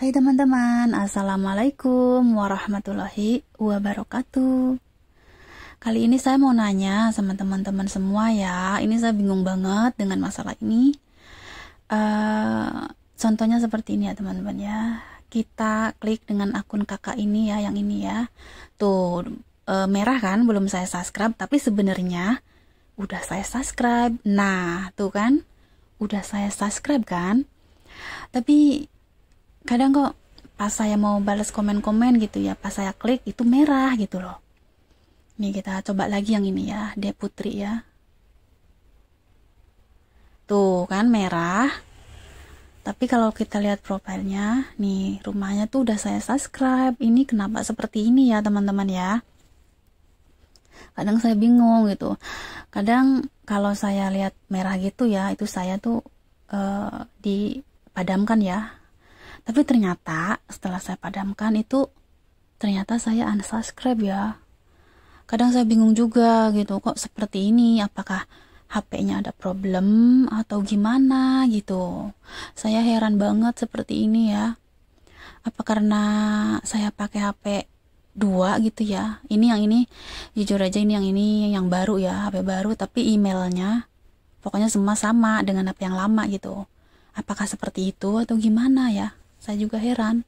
Hai teman-teman, Assalamualaikum warahmatullahi wabarakatuh. Kali ini saya mau nanya sama teman-teman semua ya Ini saya bingung banget dengan masalah ini. Uh, Contohnya seperti ini ya teman-teman ya. Kita klik dengan akun kakak ini ya, yang ini ya. Tuh, uh, merah kan, belum saya subscribe Tapi sebenarnya udah saya subscribe. Nah, tuh kan Udah saya subscribe kan? Tapi kadang kok pas saya mau balas komen-komen gitu ya pas saya klik itu merah gitu loh. Ini kita coba lagi yang ini ya De Putri ya. Tuh kan merah. Tapi kalau kita lihat profilnya nih rumahnya tuh udah saya subscribe. Ini kenapa seperti ini ya teman-teman ya? Kadang saya bingung gitu. Kadang kalau saya lihat merah gitu ya itu saya tuh uh, dipadamkan ya tapi ternyata setelah saya padamkan itu ternyata saya unsubscribe ya. Kadang saya bingung juga gitu, kok seperti ini, apakah HP-nya ada problem atau gimana gitu. Saya heran banget seperti ini ya. Apa karena saya pakai HP dua gitu ya. Ini yang ini jujur aja ini yang ini yang baru ya, HP baru tapi emailnya pokoknya semua sama dengan HP yang lama gitu. Apakah seperti itu atau gimana ya? Saya juga heran.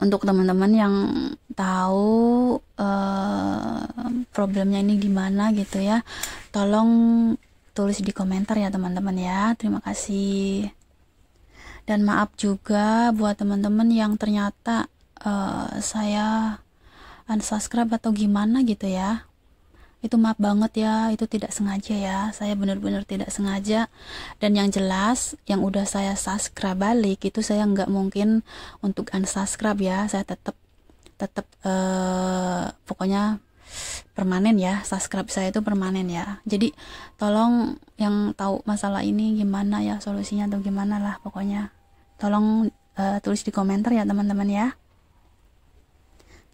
Untuk teman-teman yang tahu uh, problemnya ini gimana gitu ya tolong tulis di komentar ya teman-teman ya. Terima kasih. Dan maaf juga buat teman-teman yang ternyata uh, saya unsubscribe atau gimana gitu ya itu maaf banget ya itu tidak sengaja ya. Saya benar-benar tidak sengaja. Dan yang jelas yang udah saya subscribe balik itu saya nggak mungkin untuk unsubscribe ya. Saya tetap tetap uh, pokoknya permanen ya. Subscribe saya itu permanen ya. Jadi tolong yang tahu masalah ini gimana ya solusinya atau gimana lah pokoknya. Tolong uh, tulis di komentar ya teman-teman ya.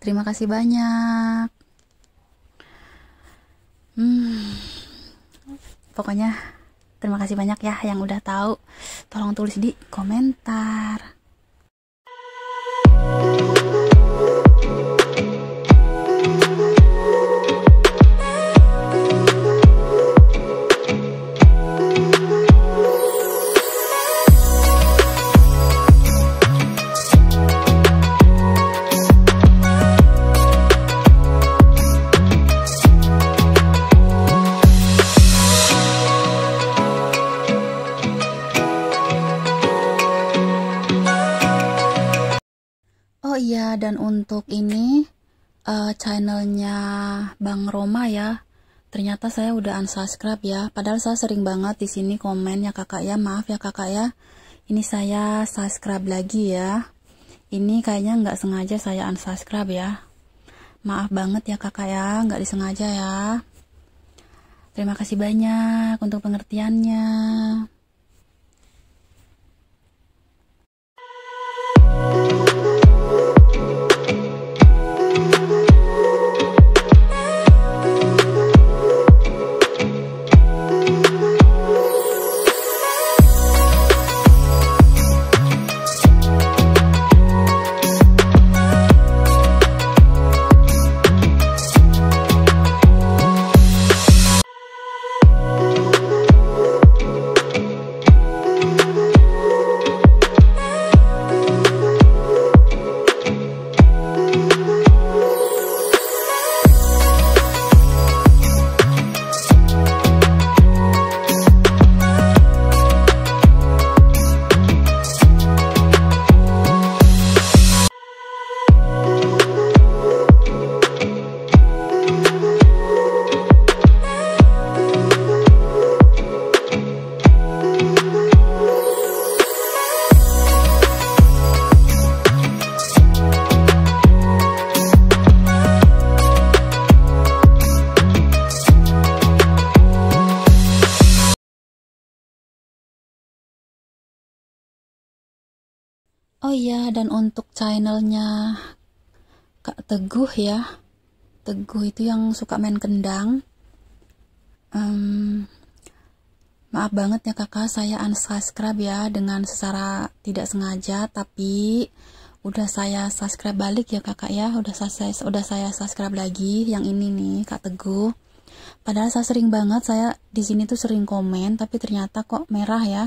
Terima kasih banyak Hmm, pokoknya terima kasih banyak ya yang udah tahu. Tolong tulis di komentar. Oh iya, dan untuk ini uh, channelnya Bang Roma ya. Ternyata saya udah unsubscribe ya. Padahal saya sering banget di sini komen ya kakak ya. Maaf ya kakak ya. Ini saya subscribe lagi ya. Ini kayaknya nggak sengaja saya unsubscribe ya. Maaf banget ya kakak ya, nggak disengaja ya. Terima kasih banyak untuk pengertiannya. Oh iya, dan untuk channelnya Kak Teguh ya, Teguh itu yang suka main kendang. Um, maaf banget ya kakak. Saya unsubscribe ya dengan secara tidak sengaja tapi udah saya subscribe balik ya kakak ya. Udah saya udah saya subscribe lagi yang ini nih kak teguh. Padahal saya sering banget saya di sini tuh sering komen tapi ternyata kok merah ya